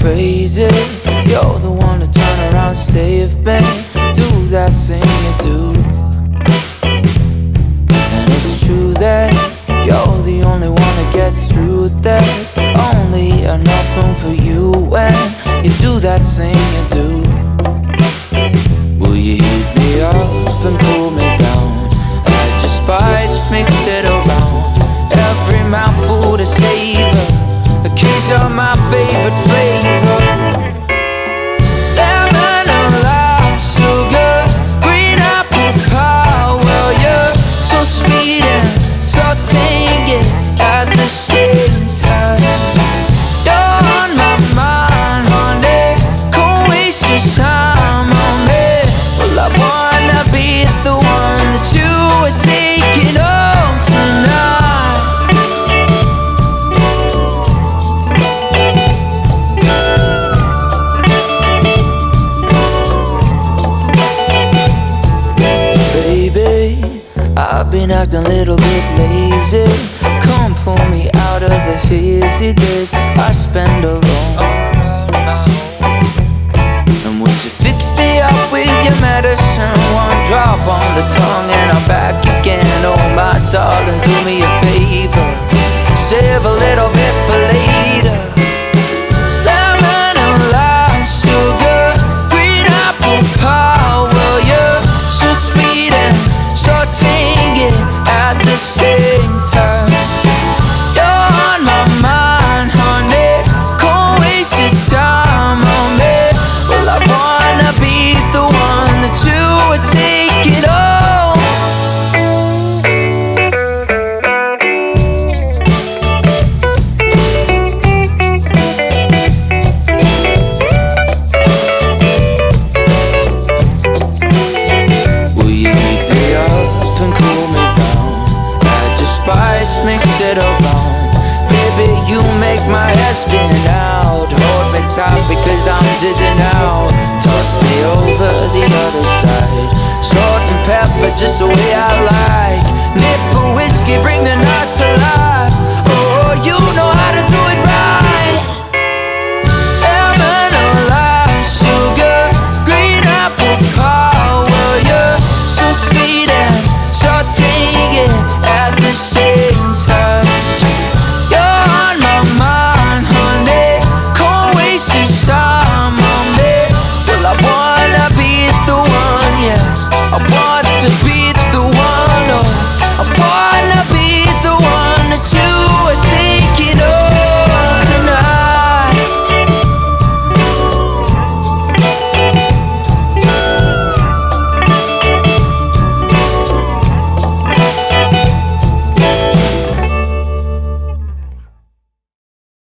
crazy You're the one to turn around save me. Do that thing you do. And it's true that You're the only one that gets through this. Only enough room for you when You do that thing you do. Will you heat me up and pull me down? Add your spice, mix it around Every mouthful to savor. A case of my favorite flavor been acting a little bit lazy. at the same time. just the way I like.